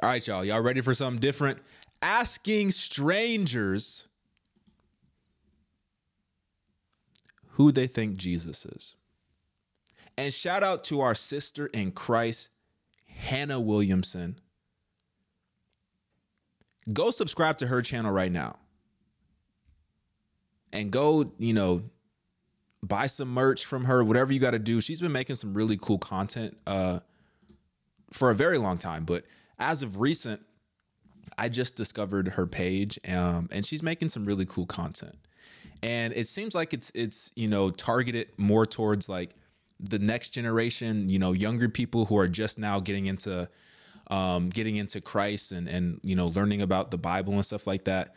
All right, y'all. Y'all ready for something different? Asking strangers who they think Jesus is. And shout out to our sister in Christ, Hannah Williamson. Go subscribe to her channel right now. And go, you know, buy some merch from her, whatever you got to do. She's been making some really cool content uh, for a very long time. But as of recent, I just discovered her page, um, and she's making some really cool content. And it seems like it's it's you know targeted more towards like the next generation, you know, younger people who are just now getting into um, getting into Christ and and you know learning about the Bible and stuff like that.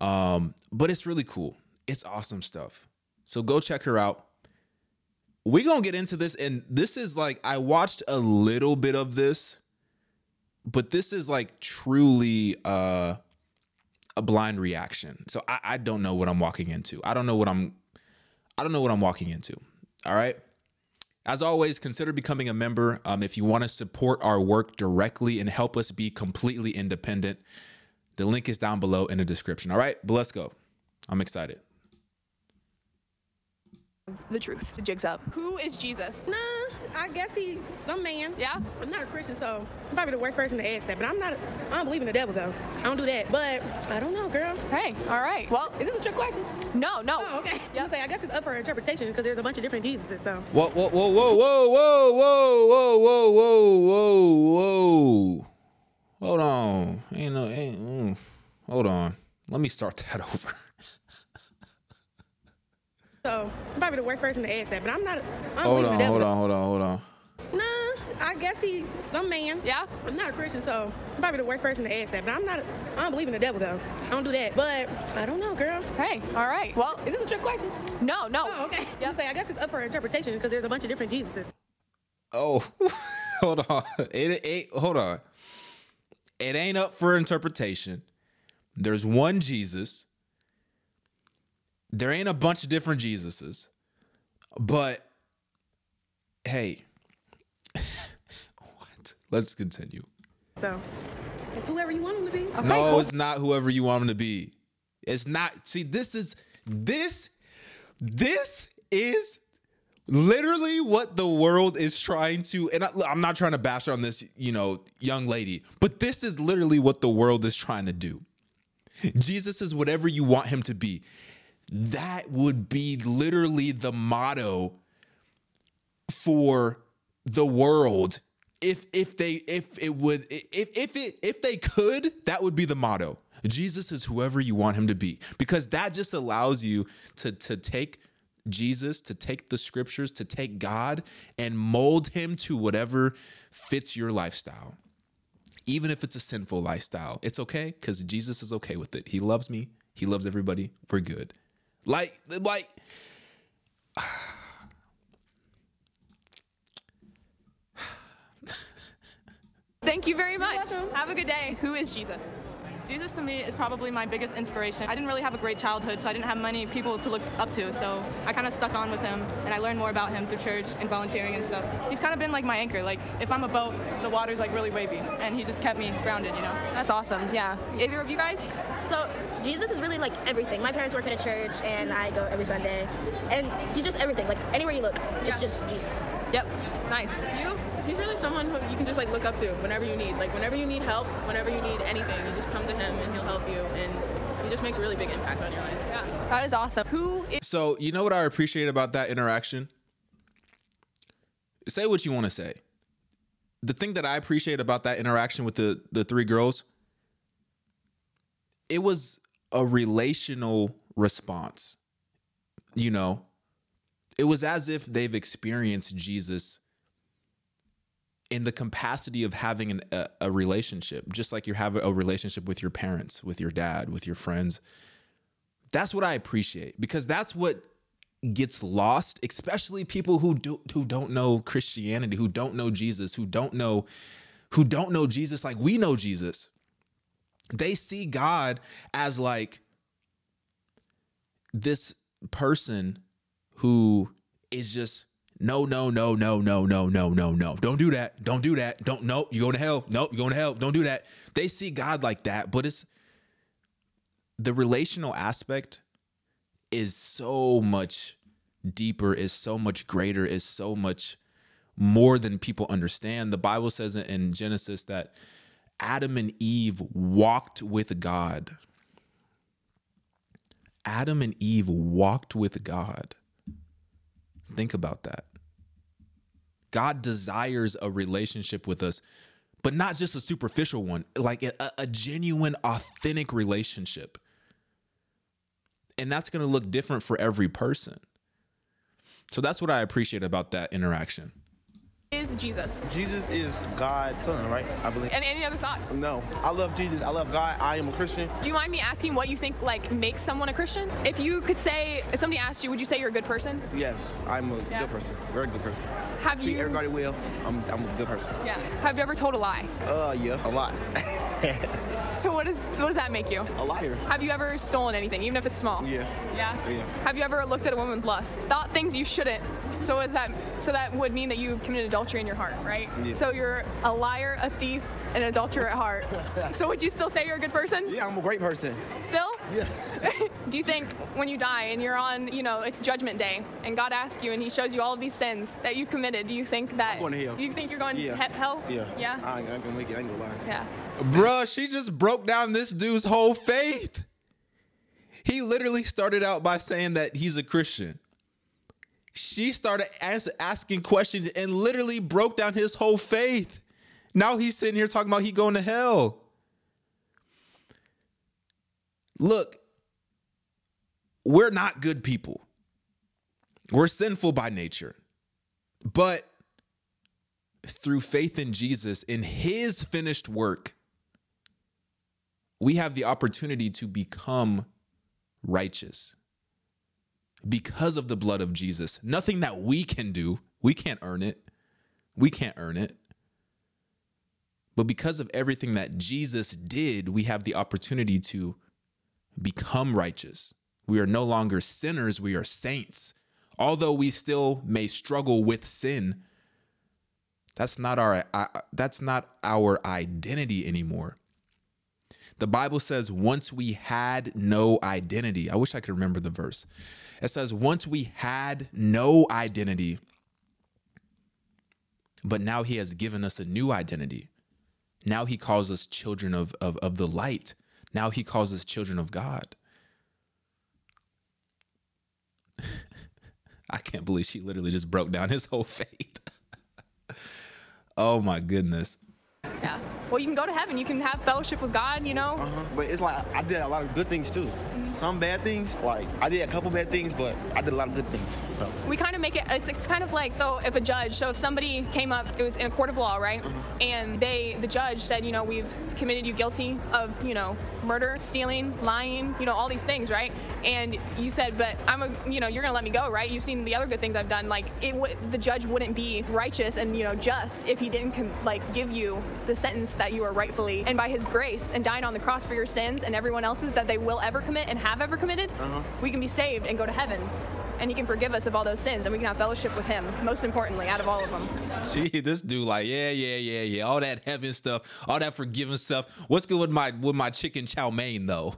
Um, but it's really cool. It's awesome stuff. So go check her out. We're gonna get into this, and this is like I watched a little bit of this, but this is like truly uh a blind reaction. So I, I don't know what I'm walking into. I don't know what I'm I don't know what I'm walking into. All right. As always, consider becoming a member um, if you want to support our work directly and help us be completely independent. The link is down below in the description. All right, but let's go. I'm excited. The truth. The jig's up. Who is Jesus? Nah, I guess he some man. Yeah? I'm not a Christian, so I'm probably the worst person to ask that. But I'm not. I don't believe in the devil though. I don't do that. But I don't know, girl. Hey, all right. Well, Is this a trick question? no, no. Oh, okay. Yeah. I'm say I guess it's up for interpretation because there's a bunch of different Jesuses. So Whoa, whoa, whoa, whoa, whoa, whoa, whoa, whoa, whoa, whoa, whoa, whoa. Hold on. Ain't no, ain't, mm. hold on. Let me start that over. So I'm probably the worst person to ask that. But I'm not. I don't Hold on, hold on, hold on, hold on. Nah, I guess he some man. Yeah? I'm not a Christian, so I'm probably the worst person to ask that. But I'm not. I don't believe in the devil though. I don't do that. But I don't know, girl. Hey, all right. Well, Is this a trick question? no, no. Oh, okay. Yeah. I'm say I guess it's up for interpretation because there's a bunch of different Jesuses. Oh, hold on. It, it, hold on. It ain't up for interpretation. There's one Jesus. There ain't a bunch of different Jesuses. But hey, what? Let's continue. So it's whoever you want him to be. Okay, no, cool. it's not whoever you want him to be. It's not. See, this is this this is literally what the world is trying to and I, I'm not trying to bash on this, you know, young lady, but this is literally what the world is trying to do. Jesus is whatever you want him to be. That would be literally the motto for the world. If if they if it would if if it if they could that would be the motto. Jesus is whoever you want him to be because that just allows you to to take jesus to take the scriptures to take god and mold him to whatever fits your lifestyle. Even if it's a sinful lifestyle it's okay because jesus is okay with it. He loves me. He loves everybody. We're good like like Thank you very much. Have a good day. Who is Jesus? Jesus to me is probably my biggest inspiration. I didn't really have a great childhood, so I didn't have many people to look up to. So I kind of stuck on with him, and I learned more about him through church and volunteering and stuff. He's kind of been like my anchor. Like if I'm a boat, the water's like really wavy, and he just kept me grounded. You know. That's awesome. Yeah. Either of you guys? So Jesus is really like everything. My parents work at a church, and I go every Sunday, and he's just everything. Like anywhere you look, it's Yeah. just Jesus. Yep. Nice. You? He's really someone who you can just like look up to whenever you need. Like whenever you need help, whenever you need anything, you just come to him and he'll help you and he just makes a really big impact on your life. Yeah. That is awesome. Who is So, you know what I appreciate about that interaction? Say what you want to say. The thing that I appreciate about that interaction with the the three girls, it was a relational response. You know, it was as if they've experienced Jesus in the capacity of having an, a, a relationship, just like you have a relationship with your parents, with your dad, with your friends. That's what I appreciate because that's what gets lost, especially people who do who don't know Christianity, who don't know Jesus, who don't know who don't know Jesus like we know Jesus. They see God as like this person who is just No, no, no, no, no, no, no, no, no. Don't do that. Don't do that. Don't, no, you're going to hell. No, you're going to hell. Don't do that. They see God like that, but it's the relational aspect is so much deeper, is so much greater, is so much more than people understand. The Bible says in Genesis that Adam and Eve walked with God. Adam and Eve walked with God. Think about that. God desires a relationship with us, but not just a superficial one, like a, a genuine, authentic relationship. And that's going to look different for every person. So that's what I appreciate about that interaction is Jesus? Jesus is God's son, right? I believe. And any other thoughts? No. I love Jesus. I love God. I am a Christian. Do you mind me asking what you think like makes someone a Christian? If you could say, if somebody asked you, would you say you're a good person? Yes, I'm a yeah. good person. Very good person. Have Treat you? everybody well. I'm, I'm a good person. Yeah. Have you ever told a lie? Uh, yeah, a lot. so what does what does that make you? A liar. Have you ever stolen anything, even if it's small? Yeah. Yeah. Oh, yeah. Have you ever looked at a woman with lust? Thought things you shouldn't. So is that so that would mean that you've committed adultery in your heart, right? Yeah. So you're a liar, a thief, an adulterer at heart. so would you still say you're a good person? Yeah, I'm a great person. Still? Yeah. Do you think when you die and you're on, you know, it's judgment day and God asks you and he shows you all of these sins that you've committed, do you think that I'm going to hell. You think you're going yeah. to hell? Yeah. Yeah. I ain't, I ain't gonna make it, I ain't gonna lie. Yeah. Bruh, she just broke down this dude's whole faith. He literally started out by saying that he's a Christian. She started as- asking questions and literally broke down his whole faith. Now he's sitting here talking about he going to hell. Look, we're not good people. We're sinful by nature. But through faith in Jesus, in his finished work, we have the opportunity to become righteous because of the blood of Jesus. Nothing that we can do, we can't earn it. We can't earn it. But because of everything that Jesus did, we have the opportunity to become righteous. We are no longer sinners, we are saints. Although we still may struggle with sin, that's not our that's not our identity anymore. The Bible says once we had no identity. I wish I could remember the verse. It says once we had no identity, but now he has given us a new identity. Now he calls us children of, of, of the light. Now he calls us children of God. I can't believe she literally just broke down his whole faith. oh my goodness. Yeah. Well, you can go to heaven. You can have fellowship with God, you know? Uh-huh. But it's like I did a lot of good things too. Mm-hmm. Some bad things, like I did a couple bad things, but I did a lot of good things. So we kind of make it. It's, it's kind of like so if a judge. So if somebody came up, it was in a court of law, right? Uh-huh. And they, the judge said, you know, we've committed you guilty of, you know, murder, stealing, lying, you know, all these things, right? And you said, but I'm a, you know, you're gonna let me go, right? You've seen the other good things I've done. Like it, w- the judge wouldn't be righteous and you know just if he didn't com- like give you the sentence that you are rightfully and by his grace and dying on the cross for your sins and everyone else's that they will ever commit and have ever committed, uh-huh. we can be saved and go to heaven. And he can forgive us of all those sins, and we can have fellowship with him. Most importantly, out of all of them. Gee, this dude, like, yeah, yeah, yeah, yeah, all that heaven stuff, all that forgiving stuff. What's good with my with my chicken chow mein though?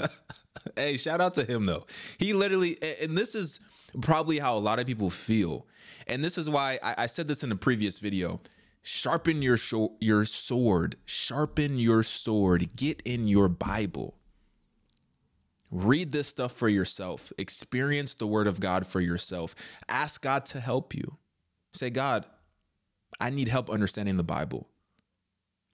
hey, shout out to him though. He literally, and this is probably how a lot of people feel, and this is why I, I said this in a previous video sharpen your sh- your sword sharpen your sword get in your bible read this stuff for yourself. Experience the word of god for yourself. Ask god to help you. Say god i need help understanding the bible.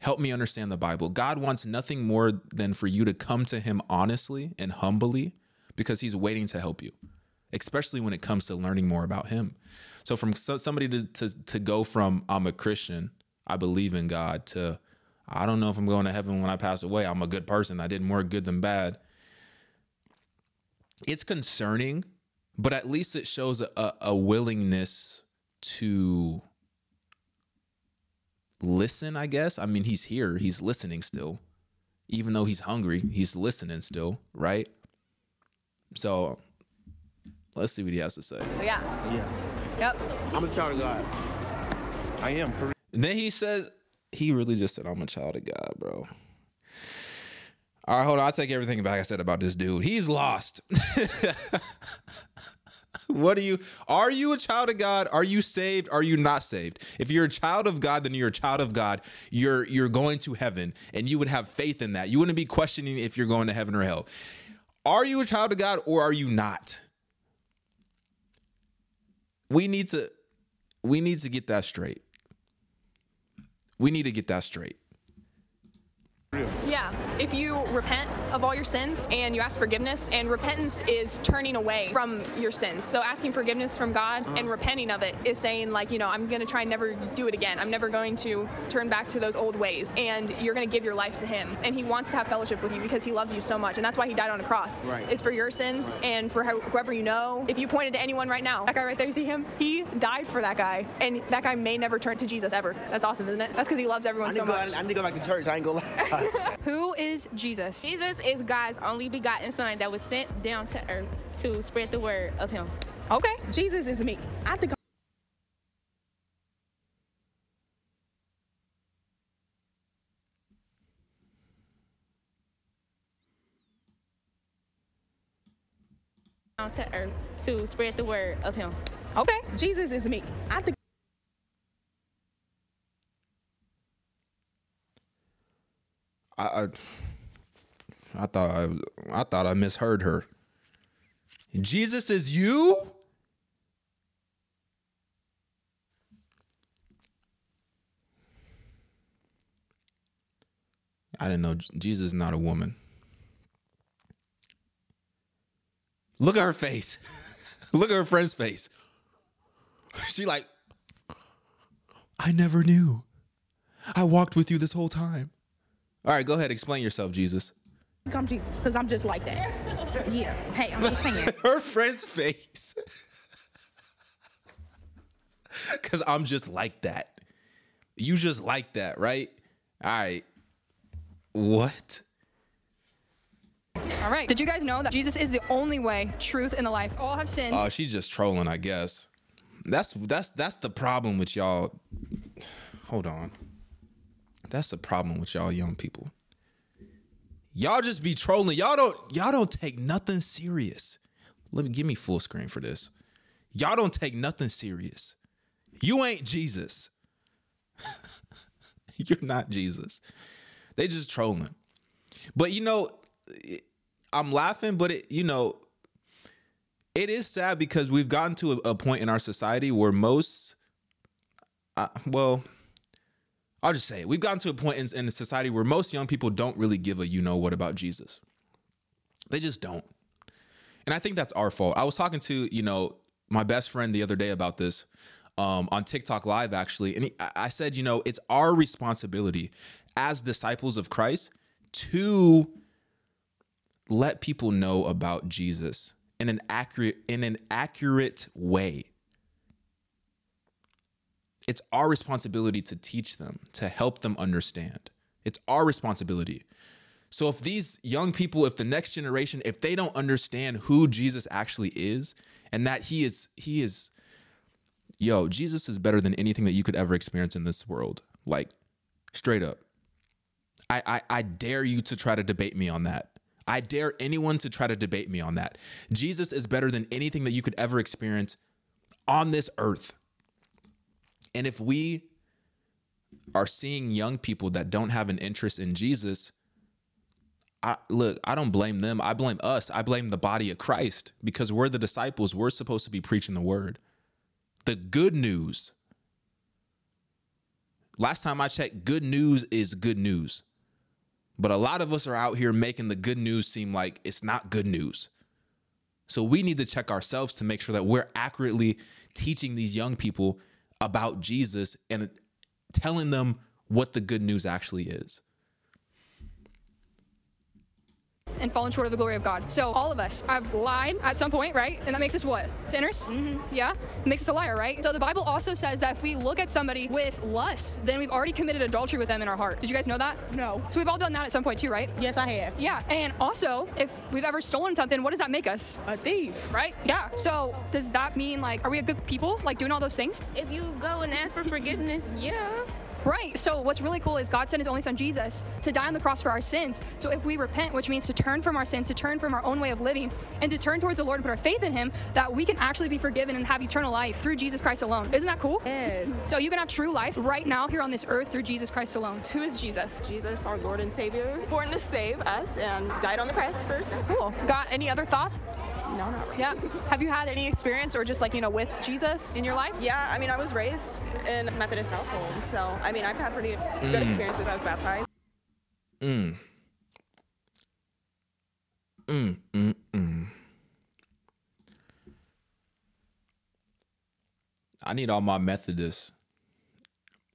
Help me understand the bible. God wants nothing more than for you to come to him honestly and humbly because he's waiting to help you especially when it comes to learning more about him. So from somebody to, to to go from I'm a Christian, I believe in God to I don't know if I'm going to heaven when I pass away. I'm a good person. I did more good than bad. It's concerning, but at least it shows a, a willingness to listen, I guess. I mean, he's here, he's listening still. Even though he's hungry, he's listening still, right? So let's see what he has to say. So yeah. Yeah. Yep. I'm a child of God. I am. For. And then he says, he really just said, I'm a child of God, bro. All right, hold on. I'll take everything back I said about this dude. He's lost. what are you? Are you a child of God? Are you saved? Are you not saved? If you're a child of God, then you're a child of God. You're you're going to heaven, and you would have faith in that. You wouldn't be questioning if you're going to heaven or hell. Are you a child of God or are you not? We need to we need to get that straight. We need to get that straight. Yeah, if you repent of all your sins and you ask forgiveness, and repentance is turning away from your sins. So asking forgiveness from God uh-huh. and repenting of it is saying, like, you know, I'm going to try and never do it again. I'm never going to turn back to those old ways. And you're going to give your life to Him. And He wants to have fellowship with you because He loves you so much. And that's why He died on a cross. Right. Is for your sins and for whoever you know. If you pointed to anyone right now, that guy right there, you see him? He died for that guy. And that guy may never turn to Jesus ever. That's awesome, isn't it? That's because He loves everyone so go, much. I need to go back to church. I ain't gonna lie. Who is Jesus? Jesus is God's only begotten Son that was sent down to earth to spread the word of Him. Okay. Jesus is me. I think Down to earth to spread the word of Him. Okay. Jesus is me. I think I I, I thought I, I thought I misheard her. Jesus is you? I didn't know Jesus is not a woman. Look at her face. Look at her friend's face. She like I never knew. I walked with you this whole time. All right, go ahead. Explain yourself, Jesus. I'm Jesus because I'm just like that. Yeah. Hey, I'm just saying. Her friend's face. Because I'm just like that. You just like that, right? All right. What? All right. Did you guys know that Jesus is the only way, truth, and the life? All have sinned. Oh, she's just trolling, I guess. That's that's that's the problem with y'all. Hold on. That's the problem with y'all young people. Y'all just be trolling. Y'all don't y'all don't take nothing serious. Let me give me full screen for this. Y'all don't take nothing serious. You ain't Jesus. You're not Jesus. They just trolling. But you know, I'm laughing, but it, you know, it is sad because we've gotten to a, point in our society where most, uh, well, I'll just say it. We've gotten to a point in, in society where most young people don't really give a you know what about Jesus. They just don't. And I think that's our fault. I was talking to, you know, my best friend the other day about this um, on TikTok Live, actually. And he, I- I said, you know, it's our responsibility as disciples of Christ to let people know about Jesus in an accurate in an accurate way. It's our responsibility to teach them, to help them understand. It's our responsibility. So if these young people, if the next generation, if they don't understand who Jesus actually is and that he is he is yo, Jesus is better than anything that you could ever experience in this world. Like straight up. I, I I dare you to try to debate me on that. I dare anyone to try to debate me on that. Jesus is better than anything that you could ever experience on this earth. And if we are seeing young people that don't have an interest in Jesus, I look, I don't blame them. I blame us. I blame the body of Christ because we're the disciples. We're supposed to be preaching the word. The good news. Last time I checked, good news is good news. But a lot of us are out here making the good news seem like it's not good news. So we need to check ourselves to make sure that we're accurately teaching these young people about Jesus and telling them what the good news actually is. And fallen short of the glory of God. So all of us have lied at some point, right? And that makes us what? Sinners? Mm-hmm. Yeah? It makes us a liar, right? So the Bible also says that if we look at somebody with lust, then we've already committed adultery with them in our heart. Did you guys know that? No. So we've all done that at some point too, right? Yes, I have. Yeah, and also, if we've ever stolen something, what does that make us? A thief. Right? Yeah. So does that mean like, are we a good people, like doing all those things? If you go and ask for forgiveness, yeah. Right. So what's really cool is God sent His only Son Jesus to die on the cross for our sins. So if we repent, which means to turn from our sins, to turn from our own way of living, and to turn towards the Lord and put our faith in Him, that we can actually be forgiven and have eternal life through Jesus Christ alone. Isn't that cool? Yes. So you can have true life right now here on this earth through Jesus Christ alone. Who is Jesus? Jesus, our Lord and Savior, born to save us and died on the cross first. Cool. Got any other thoughts? No, not really. Yeah. Have you had any experience or just like, you know, with Jesus in your life? Yeah, I mean, I was raised in a Methodist household, so I mean, I've had pretty good experiences. I was baptized. Mm. Mm, mm, mm. I need all my Methodists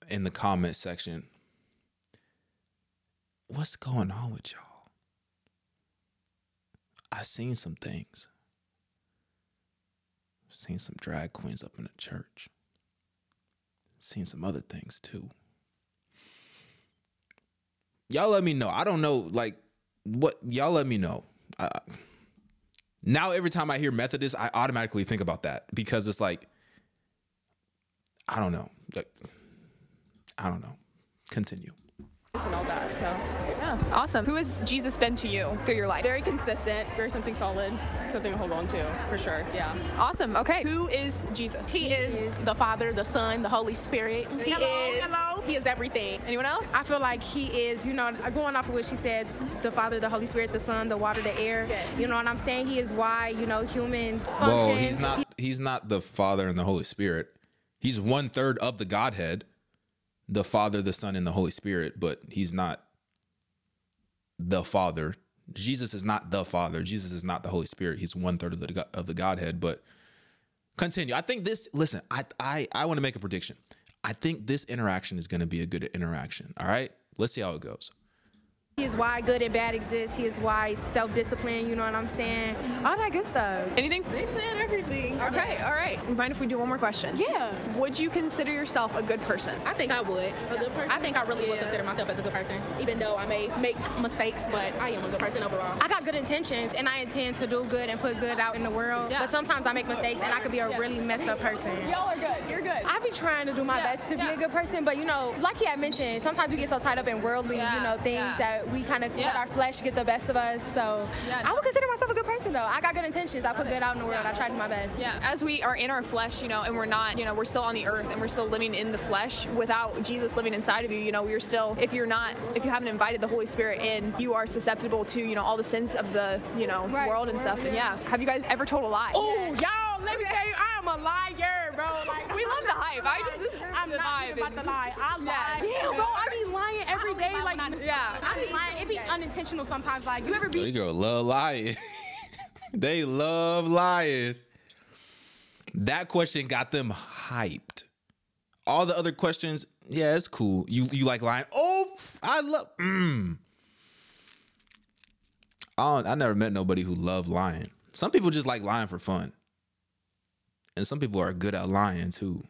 in the comment section. What's going on with y'all? I've seen some things. Seen some drag queens up in the church. Seen some other things too. Y'all let me know. I don't know, like, what y'all let me know. Uh, now, every time I hear Methodist, I automatically think about that because it's like, I don't know. I don't know. Continue. And all that, so Yeah. Awesome. Who has Jesus been to you through your life? very consistent, very something solid, something to hold on to for sure. Yeah. Awesome. Okay. Who is Jesus? He is the Father, the Son, the Holy Spirit. He Hello, is. hello. He is everything. Anyone else? I feel like he is, you know, going off of what she said, the Father, the Holy Spirit, the Son, the water, the air. Yes. You know what I'm saying? He is why, you know, humans function. Well, he's not. He's not the Father and the Holy Spirit. He's one third of the Godhead, the Father, the Son, and the Holy Spirit. But he's not the Father. Jesus is not the Father. Jesus is not the Holy Spirit. He's one third of the of the Godhead. But continue. I think this. Listen, I I I want to make a prediction. I think this interaction is going to be a good interaction. All right, let's see how it goes. He is why good and bad exists. He is why self-discipline, you know what I'm saying? All that good stuff. Anything? They said everything. Okay. All right. Mind if we do one more question? Yeah. Would you consider yourself a good person? I think I would. A good person? I think I really would consider myself as a good person, even though I may make mistakes, but I am a good person overall. I got good intentions, and I intend to do good and put good out in the world. Yeah. But sometimes I make mistakes, and I could be a really messed up person. Y'all are good. You're good. I be trying to do my Yeah, best to yeah. be a good person, but you know, like he had mentioned, sometimes we get so tied up in worldly, Yeah, you know, things yeah. that we kind of Yeah. let our flesh get the best of us. So Yeah, I would consider myself a good person, though. I got good intentions. I put good out in the world. I try to do my best. Yeah, as we are in our flesh, you know, and we're not, you know, we're still on the earth and we're still living in the flesh without Jesus living inside of you, you know, you're still, if you're not, if you haven't invited the Holy Spirit in, you are susceptible to, you know, all the sins of the, you know, Right, world and stuff. And yeah, have you guys ever told a lie? Oh, y'all, let me tell you, I am a liar, bro. Like, We love the hype. I just- this I'm the not vibe about is- to lie. I lie. Yeah. Damn, bro, I be lying every day. Like, Yeah. I be lying. It be unintentional sometimes. Like, you ever There you be? go. Love lying. they love lying. That question got them hyped. All the other questions, yeah, it's cool. You you like lying? Oh, f- I love. Mm. I don't, I never met nobody who loved lying. Some people just like lying for fun, and some people are good at lying too.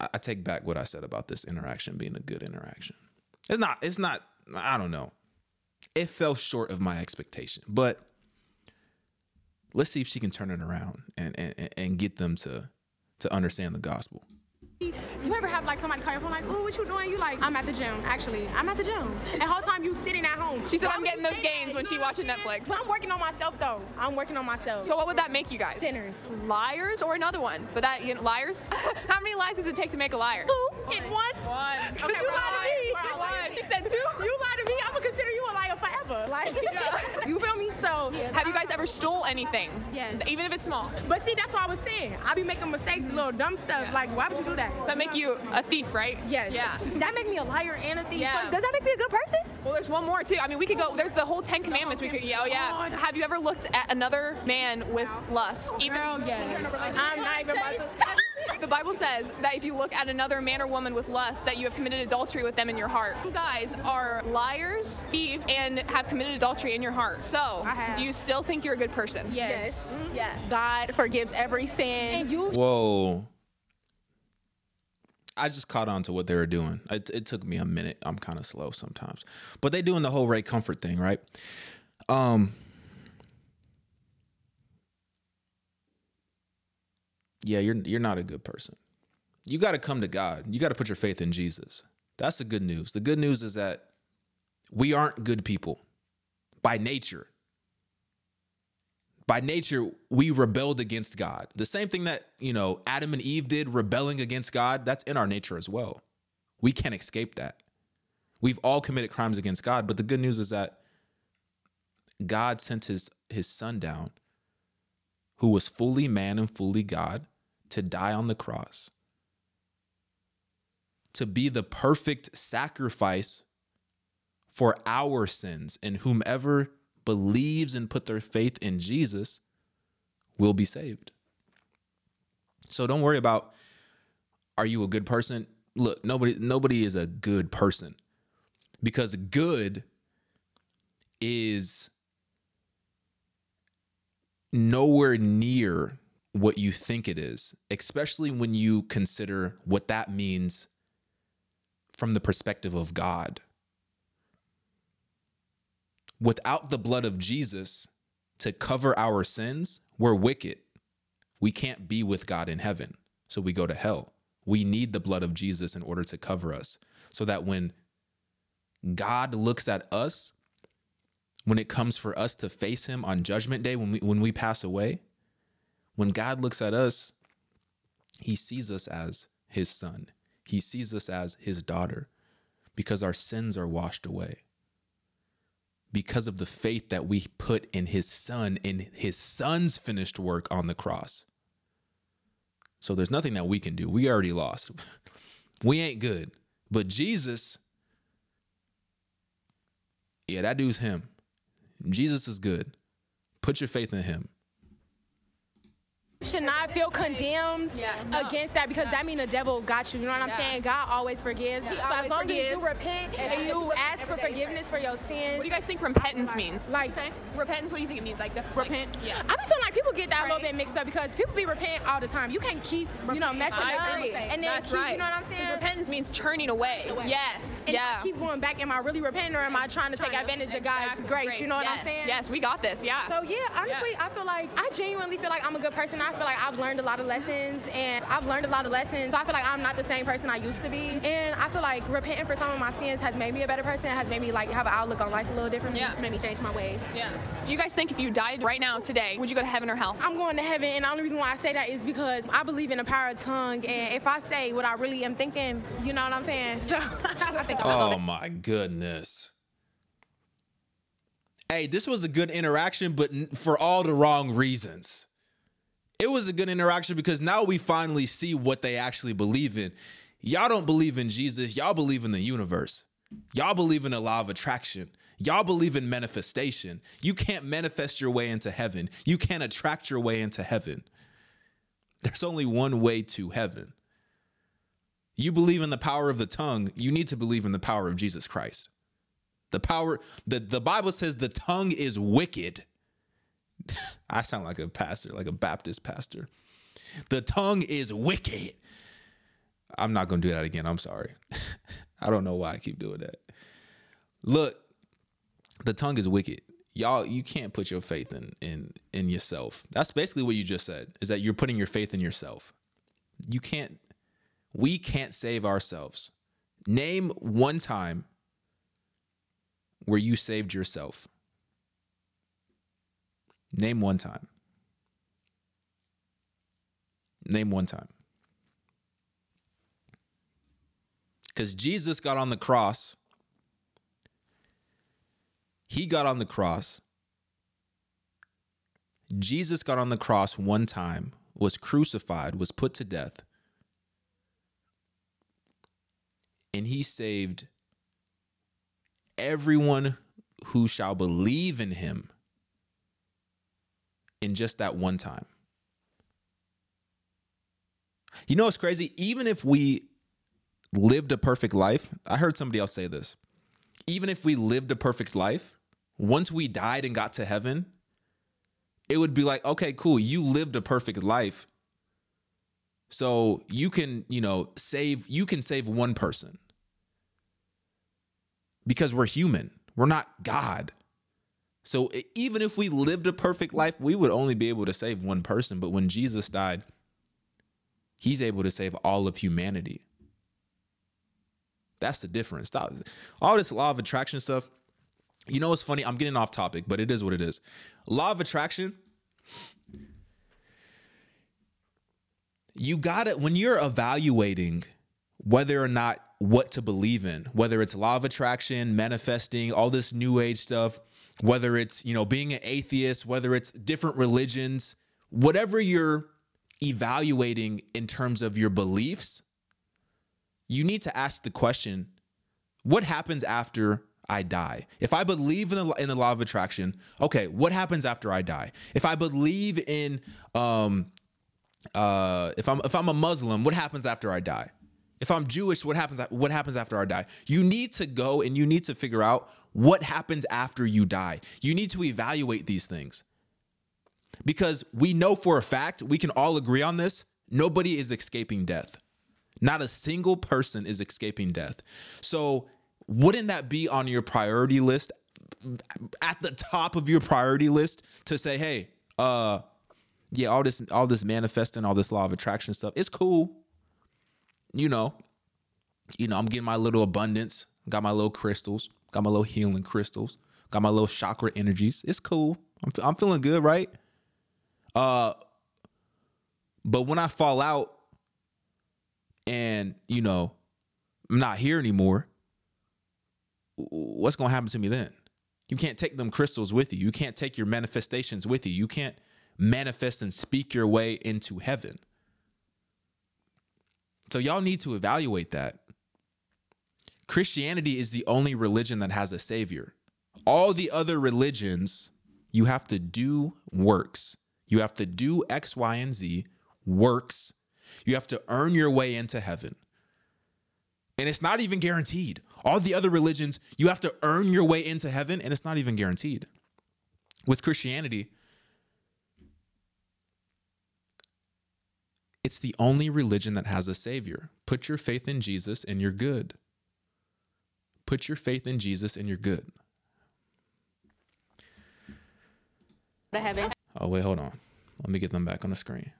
I, I take back what I said about this interaction being a good interaction. It's not. It's not. I don't know. It fell short of my expectation, but let's see if she can turn it around and and, and get them to to understand the gospel. You ever have like somebody call your phone like, "Oh, what you doing?" You like, "I'm at the gym." Actually, I'm at the gym. And the whole time you sitting at home. She said, "I'm getting those gains when she watching Netflix. But I'm working on myself though. I'm working on myself. So what would that make you guys? sinners. Liars or another one? But that, you know, liars? How many lies does it take to make a liar? Two hit one. One. Cause you lied to me. We're. He said two. You lied to me. I'm gonna consider you a liar forever. Like, you feel me? So, Have you guys ever stole anything? Yes. Even if it's small. But see, that's what I was saying. I be making mistakes, little dumb stuff. Yeah. Like, why would you do that? So that make you a thief, right? Yes. Yeah. That make me a liar and a thief. Yeah. So does that make me a good person? Well, there's one more too. I mean, we could go. There's the whole Ten Commandments. We oh, could. Oh, yeah, oh yeah. Have you ever looked at another man with lust? Even Girl, yes. I'm not even about to. the Bible says that if you look at another man or woman with lust, that you have committed adultery with them in your heart. You guys are liars, thieves, and have committed adultery in your heart. So, do you still think you're a good person? Yes. Yes. God forgives every sin. And you Whoa. I just caught on to what they were doing. It, it took me a minute. I'm kind of slow sometimes, but they doing the whole Ray Comfort thing, right? Um. Yeah, you're you're not a good person. You got to come to God. You got to put your faith in Jesus. That's the good news. The good news is that we aren't good people by nature by nature we rebelled against god. The same thing that you know adam and eve did rebelling against god that's in our nature as well. We can't escape that. We've all committed crimes against god but the good news is that god sent his his son down who was fully man and fully god to die on the cross to be the perfect sacrifice for our sins and whomever believes and put their faith in Jesus will be saved. So don't worry about are you a good person? Look, nobody nobody is a good person. Because good is nowhere near what you think it is, especially when you consider what that means from the perspective of God without the blood of Jesus to cover our sins, we're wicked. We can't be with God in heaven. So we go to hell. We need the blood of Jesus in order to cover us so that when God looks at us, when it comes for us to face him on judgment day when we when we pass away, when God looks at us, he sees us as his son. He sees us as his daughter because our sins are washed away because of the faith that we put in his son, in his son's finished work on the cross. So there's nothing that we can do. We already lost. we ain't good. But Jesus, yeah, that dude's him. Jesus is good. Put your faith in him should not feel condemned Yeah, no. against that because that means the devil got you. You know what I'm Yeah. saying? God always forgives. He so always as long forgives. as you repent and you ask for forgiveness for your sins, What do you guys think repentance mean? like Repentance, what do you think it means? Like, the, repent. Like, yeah. I be feeling like people get that a little bit mixed up because people be repent all the time. You can't keep, you know, messing I up agree. and then That's keep, right. you know what I'm saying? repentance means turning away. Yes. And yeah. I keep going back. Am I really repenting or am I trying to take Trying to- advantage of God's grace? You know what I'm saying? Yes, we got this. Yeah. So yeah, honestly, I feel like I genuinely feel like I'm a good person. I feel like I've learned a lot of lessons, and I've learned a lot of lessons. So I feel like I'm not the same person I used to be, and I feel like repenting for some of my sins has made me a better person. Has made me like have an outlook on life a little different. Yeah. Made me change my ways. yeah. Do you guys think if you died right now today, would you go to heaven or hell? I'm going to heaven, and the only reason why I say that is because I believe in the power of tongue, and if I say what I really am thinking, you know what I'm saying. So I think I'm Oh my goodness. Hey, this was a good interaction, but for all the wrong reasons. It was a good interaction because now we finally see what they actually believe in. Y'all don't believe in Jesus, y'all believe in the universe. Y'all believe in the law of attraction. Y'all believe in manifestation. You can't manifest your way into heaven. You can't attract your way into heaven. There's only one way to heaven. You believe in the power of the tongue, you need to believe in the power of Jesus Christ. The power, the, the Bible says the tongue is wicked. I sound like a pastor, like a Baptist pastor. The tongue is wicked. I'm not going to do that again. I'm sorry. I don't know why I keep doing that. Look, the tongue is wicked. Y'all, you can't put your faith in in in yourself. That's basically what you just said. Is that you're putting your faith in yourself. You can't we can't save ourselves. Name one time where you saved yourself. Name one time. Name one time. Because Jesus got on the cross. He got on the cross. Jesus got on the cross one time, was crucified, was put to death. And he saved everyone who shall believe in him in just that one time. You know what's crazy? Even if we lived a perfect life, I heard somebody else say this. Even if we lived a perfect life, once we died and got to heaven, it would be like, okay, cool, you lived a perfect life. So you can, you know, save you can save one person. Because we're human. We're not God. So even if we lived a perfect life, we would only be able to save one person, but when Jesus died, he's able to save all of humanity. That's the difference. Stop. All this law of attraction stuff. You know what's funny? I'm getting off topic, but it is what it is. Law of attraction. You got it when you're evaluating whether or not what to believe in, whether it's law of attraction, manifesting, all this new age stuff, whether it's, you know, being an atheist, whether it's different religions, whatever you're evaluating in terms of your beliefs, you need to ask the question what happens after I die? If I believe in the in the law of attraction, okay, what happens after I die? If I believe in um uh if I'm if I'm a Muslim, what happens after I die? If I'm Jewish, what happens what happens after I die? You need to go and you need to figure out what happens after you die. You need to evaluate these things. Because we know for a fact, we can all agree on this, nobody is escaping death. Not a single person is escaping death. So, wouldn't that be on your priority list at the top of your priority list to say, "Hey, uh yeah, all this all this manifesting, all this law of attraction stuff, it's cool. You know, you know, I'm getting my little abundance, got my little crystals, got my little healing crystals, got my little chakra energies. It's cool. I'm I'm feeling good, right? Uh but when I fall out and you know I'm not here anymore, what's going to happen to me then? You can't take them crystals with you. You can't take your manifestations with you. You can't manifest and speak your way into heaven. So y'all need to evaluate that. Christianity is the only religion that has a savior. All the other religions, you have to do works. You have to do X, Y, and Z works you have to earn your way into heaven. And it's not even guaranteed. All the other religions, you have to earn your way into heaven, and it's not even guaranteed. With Christianity, it's the only religion that has a savior. Put your faith in Jesus and you're good. Put your faith in Jesus and you're good. Oh, wait, hold on. Let me get them back on the screen.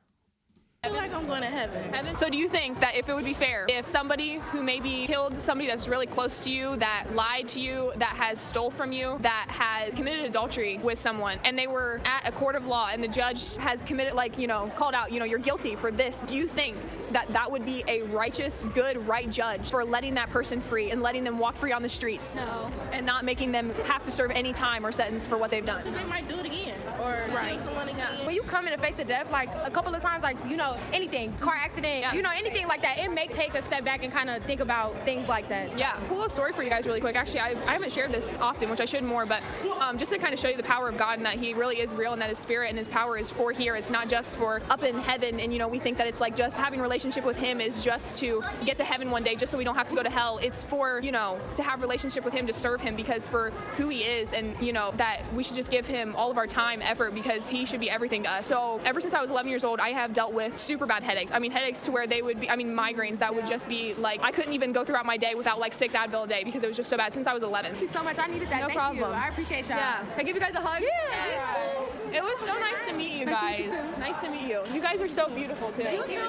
I feel like I'm going to heaven. Heaven. So do you think that if it would be fair, if somebody who maybe killed somebody that's really close to you, that lied to you, that has stole from you, that had committed adultery with someone, and they were at a court of law, and the judge has committed, like you know, called out, you know, you're guilty for this. Do you think that that would be a righteous, good, right judge for letting that person free and letting them walk free on the streets? No. And not making them have to serve any time or sentence for what they've done. Because they might do it again, or right. someone again. When you come in the face of death, like a couple of times, like you know, anything, car accident, yeah. you know, anything like that, it may take a step back and kind of think about things like that. So. Yeah, cool story for you guys really quick. Actually, I, I haven't shared this often, which I should more, but um, just to kind of show you the power of God and that He really is real and that His Spirit and His power is for here. It's not just for up in heaven. And you know, we think that it's like just having a relationship with Him is just to get to heaven one day, just so we don't have to go to hell. It's for you know to have relationship with Him to serve Him because for who He is, and you know that we should just give Him all of our time, effort because He should be everything to us. So ever since I was 11 years old, I have dealt with super bad headaches. I mean, headaches to where they would be, I mean, migraines that would just be like, I couldn't even go throughout my day without like six Advil a day because it was just so bad since I was 11. Thank you so much. I needed that. No Thank problem. You. I appreciate y'all. Yeah. Can I give you guys a hug? Yeah. It was so nice to meet you guys. Nice to meet you. You guys are so beautiful too.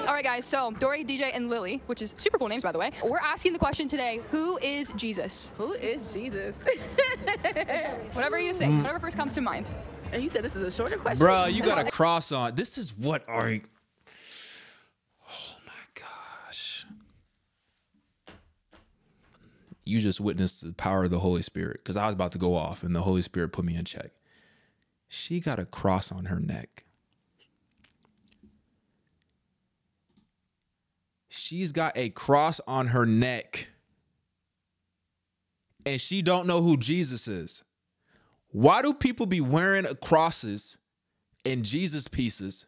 All right, guys. So Dory, DJ, and Lily, which is super cool names by the way. We're asking the question today: Who is Jesus? Who is Jesus? Whatever you think. Mm. Whatever first comes to mind. And you said this is a shorter question. Bruh, you got a cross on. This is what are. Oh my gosh. You just witnessed the power of the Holy Spirit because I was about to go off and the Holy Spirit put me in check. She got a cross on her neck. She's got a cross on her neck. And she don't know who Jesus is. Why do people be wearing crosses and Jesus pieces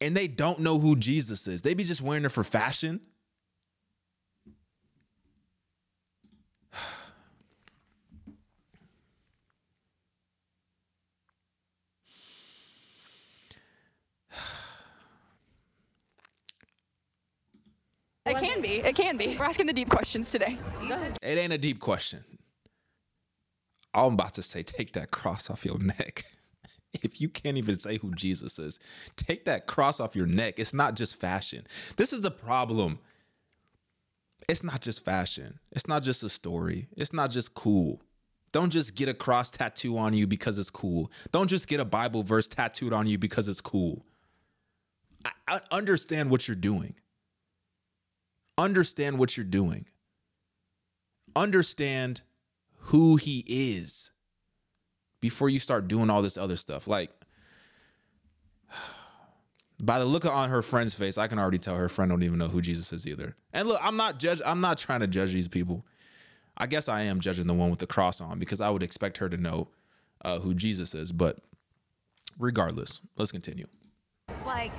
and they don't know who Jesus is. They be just wearing it for fashion. It can be. It can be. We're asking the deep questions today. It ain't a deep question. I'm about to say, take that cross off your neck. if you can't even say who Jesus is, take that cross off your neck. It's not just fashion. This is the problem. It's not just fashion. It's not just a story. It's not just cool. Don't just get a cross tattoo on you because it's cool. Don't just get a Bible verse tattooed on you because it's cool. I, I understand what you're doing. Understand what you're doing. Understand who he is before you start doing all this other stuff. Like, by the look on her friend's face, I can already tell her friend don't even know who Jesus is either. And look, I'm not judge. I'm not trying to judge these people. I guess I am judging the one with the cross on because I would expect her to know uh, who Jesus is. But regardless, let's continue. Like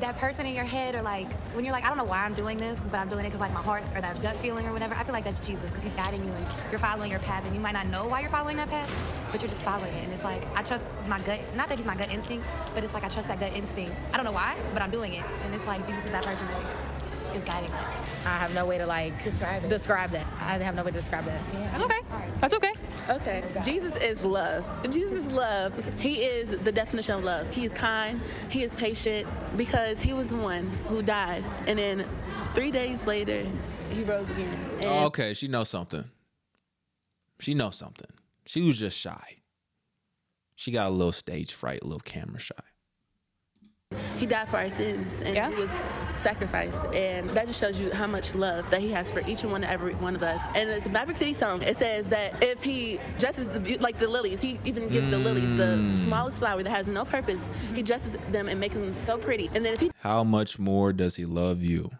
that person in your head, or like when you're like, I don't know why I'm doing this, but I'm doing it because like my heart or that gut feeling or whatever. I feel like that's Jesus because He's guiding you and you're following your path, and you might not know why you're following that path, but you're just following it. And it's like I trust my gut. Not that He's my gut instinct, but it's like I trust that gut instinct. I don't know why, but I'm doing it, and it's like Jesus is that person that is guiding me. I have no way to like Describe it. describe that. I have no way to describe that. That's okay. That's okay. Okay. Jesus is love. Jesus is love. He is the definition of love. He is kind. He is patient because he was the one who died. And then three days later, he rose again. Oh, okay, she knows something. She knows something. She was just shy. She got a little stage fright, a little camera shy. He died for our sins and he was sacrificed. And that just shows you how much love that he has for each and one and every one of us. And it's a Maverick City song. It says that if he dresses the, beau- like the lilies, he even gives the lilies the mm. smallest flower that has no purpose. He dresses them and makes them so pretty. And then if he How much more does he love you?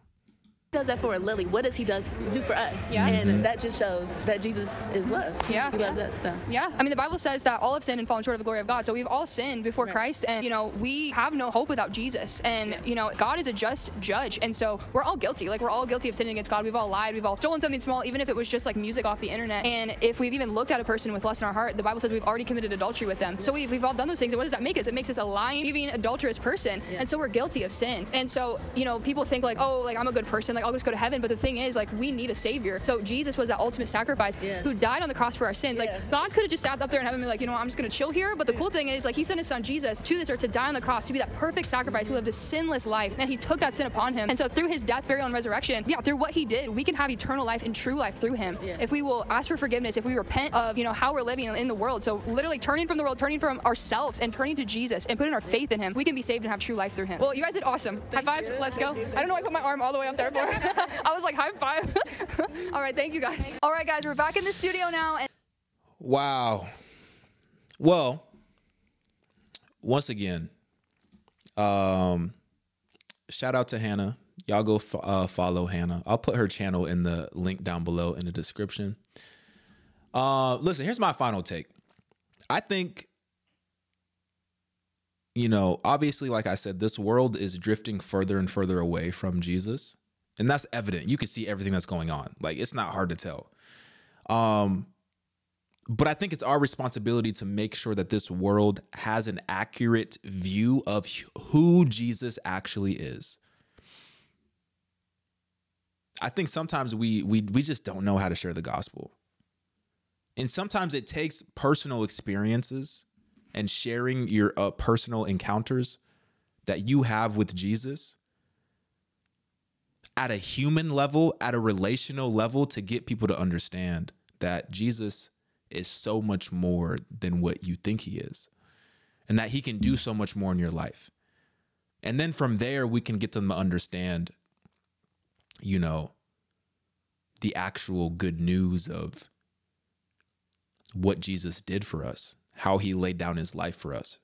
Does that for a lily, what does he does do for us? Yeah. And mm-hmm. that just shows that Jesus is love. Yeah. He loves us. So. Yeah, I mean the Bible says that all have sinned and fallen short of the glory of God. So we've all sinned before Christ, and you know we have no hope without Jesus. And you know God is a just judge, and so we're all guilty. Like we're all guilty of sinning against God. We've all lied. We've all stolen something small, even if it was just like music off the internet. And if we've even looked at a person with lust in our heart, the Bible says we've already committed adultery with them. So we've, we've all done those things. And what does that make us? It makes us a lying, thieving, adulterous person. And so we're guilty of sin. And so you know people think like, oh, like I'm a good person, like I'll just go to heaven. But the thing is, like we need a savior. So Jesus was that ultimate sacrifice who died on the cross for our sins. Like God could have just sat up there in heaven and be like, you know, what, I'm just gonna chill here. But the cool thing is, like He sent His Son Jesus to this earth to die on the cross to be that perfect sacrifice who lived a sinless life, and He took that sin upon Him. And so through His death, burial, and resurrection, yeah, through what He did, we can have eternal life and true life through Him. If we will ask for forgiveness, if we repent of you know how we're living in the world. So literally turning from the world, turning from ourselves, and turning to Jesus and putting our faith in Him, we can be saved and have true life through Him. Well, you guys did awesome. high fives. Let's go. I don't know. why I put my arm all the way up there. I was like high five. all right, thank you guys. All right, guys, we're back in the studio now, and Wow. Well, once again, um, shout out to Hannah. Y'all go fo- uh, follow Hannah. I'll put her channel in the link down below in the description. Uh, listen, here's my final take. I think, you know, obviously, like I said, this world is drifting further and further away from Jesus, and that's evident. You can see everything that's going on. Like it's not hard to tell. Um, but I think it's our responsibility to make sure that this world has an accurate view of who Jesus actually is. I think sometimes we we we just don't know how to share the gospel. And sometimes it takes personal experiences and sharing your uh, personal encounters that you have with Jesus at a human level, at a relational level to get people to understand that Jesus is so much more than what you think he is and that he can do so much more in your life. And then from there, we can get them to understand, you know, the actual good news of what Jesus did for us, how he laid down his life for us.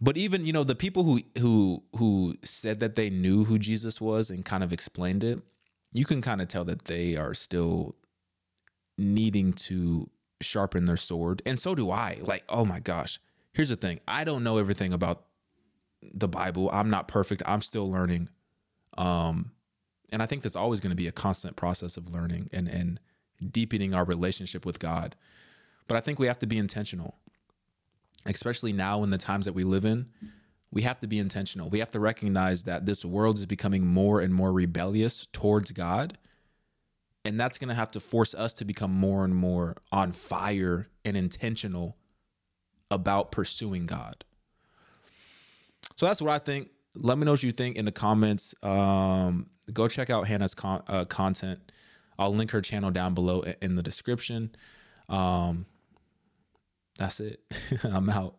But even, you know, the people who who who said that they knew who Jesus was and kind of explained it, you can kind of tell that they are still needing to sharpen their sword. And so do I. Like, oh my gosh, here's the thing I don't know everything about the Bible. I'm not perfect. I'm still learning. Um, and I think that's always going to be a constant process of learning and, and deepening our relationship with God. But I think we have to be intentional, especially now in the times that we live in. We have to be intentional. We have to recognize that this world is becoming more and more rebellious towards God. And that's going to have to force us to become more and more on fire and intentional about pursuing God. So that's what I think. Let me know what you think in the comments. Um, go check out Hannah's con- uh, content. I'll link her channel down below in the description. Um, that's it. I'm out.